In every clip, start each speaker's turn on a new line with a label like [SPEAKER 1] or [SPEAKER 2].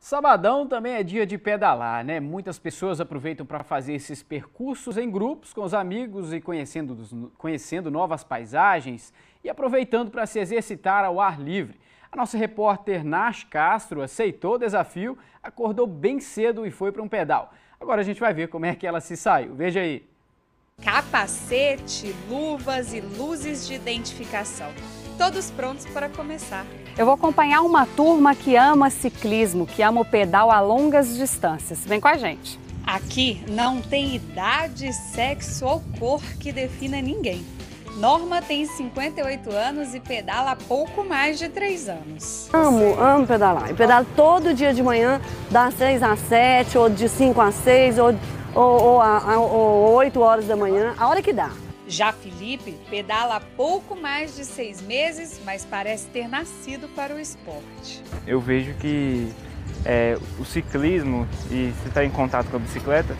[SPEAKER 1] Sabadão também é dia de pedalar, né? Muitas pessoas aproveitam para fazer esses percursos em grupos com os amigos e conhecendo, conhecendo novas paisagens e aproveitando para se exercitar ao ar livre. A nossa repórter Nash Castro aceitou o desafio, acordou bem cedo e foi para um pedal. Agora a gente vai ver como é que ela se saiu. Veja aí.
[SPEAKER 2] Capacete, luvas e luzes de identificação. Todos prontos para começar.
[SPEAKER 3] Eu vou acompanhar uma turma que ama ciclismo, que ama o pedal a longas distâncias. Vem com a gente.
[SPEAKER 2] Aqui não tem idade, sexo ou cor que defina ninguém. Norma tem 58 anos e pedala há pouco mais de 3 anos.
[SPEAKER 4] Amo, amo pedalar. Eu pedalo todo dia de manhã, das 6 às 7, ou de 5 às 6, ou, ou, ou, ou 8 horas da manhã, a hora que dá.
[SPEAKER 2] Já Felipe pedala há pouco mais de seis meses, mas parece ter nascido para o esporte.
[SPEAKER 5] Eu vejo que é, o ciclismo e se está em contato com a bicicleta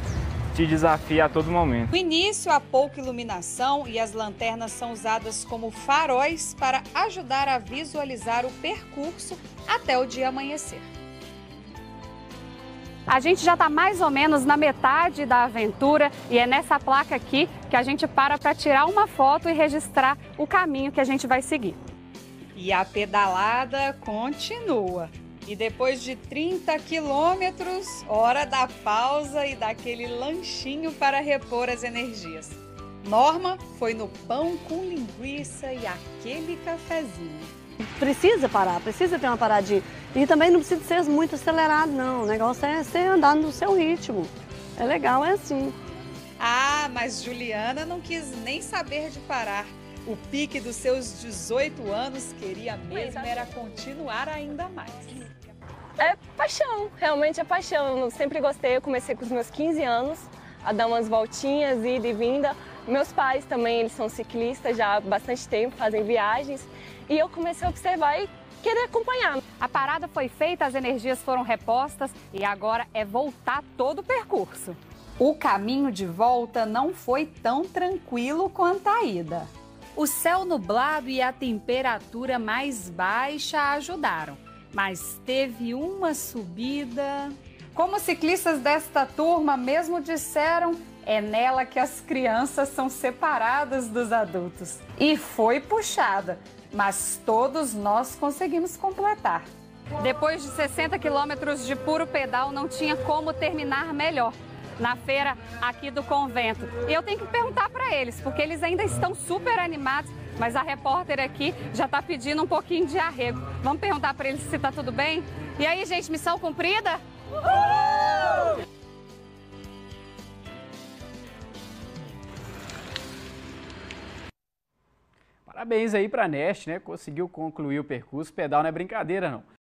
[SPEAKER 5] te desafia a todo momento.
[SPEAKER 2] No início há pouca iluminação e as lanternas são usadas como faróis para ajudar a visualizar o percurso até o dia amanhecer.
[SPEAKER 3] A gente já está mais ou menos na metade da aventura e é nessa placa aqui que a gente para para tirar uma foto e registrar o caminho que a gente vai seguir.
[SPEAKER 2] E a pedalada continua. E depois de 30 quilômetros, hora da pausa e daquele lanchinho para repor as energias. Norma foi no pão com linguiça e aquele cafezinho.
[SPEAKER 4] Precisa parar, precisa ter uma paradinha. E também não precisa ser muito acelerado, não. O negócio é você andar no seu ritmo. É legal, é assim.
[SPEAKER 2] Ah, mas Juliana não quis nem saber de parar. O pique dos seus 18 anos queria mesmo era continuar ainda mais.
[SPEAKER 6] É paixão, realmente é paixão. Eu sempre gostei, eu comecei com os meus 15 anos a dar umas voltinhas, ida e vinda. Meus pais também, eles são ciclistas já há bastante tempo, fazem viagens. E eu comecei a observar e querer acompanhar.
[SPEAKER 3] A parada foi feita, as energias foram repostas e agora é voltar todo o percurso.
[SPEAKER 2] O caminho de volta não foi tão tranquilo quanto a ida. O céu nublado e a temperatura mais baixa ajudaram, mas teve uma subida. Como ciclistas desta turma mesmo disseram, é nela que as crianças são separadas dos adultos. E foi puxada, mas todos nós conseguimos completar.
[SPEAKER 3] Depois de 60 quilômetros de puro pedal, não tinha como terminar melhor na feira aqui do convento. E eu tenho que perguntar para eles, porque eles ainda estão super animados, mas a repórter aqui já está pedindo um pouquinho de arrego. Vamos perguntar para eles se está tudo bem? E aí, gente, missão cumprida? Uhul!
[SPEAKER 1] Parabéns aí para a Nest, né? Conseguiu concluir o percurso. Pedal não é brincadeira, não.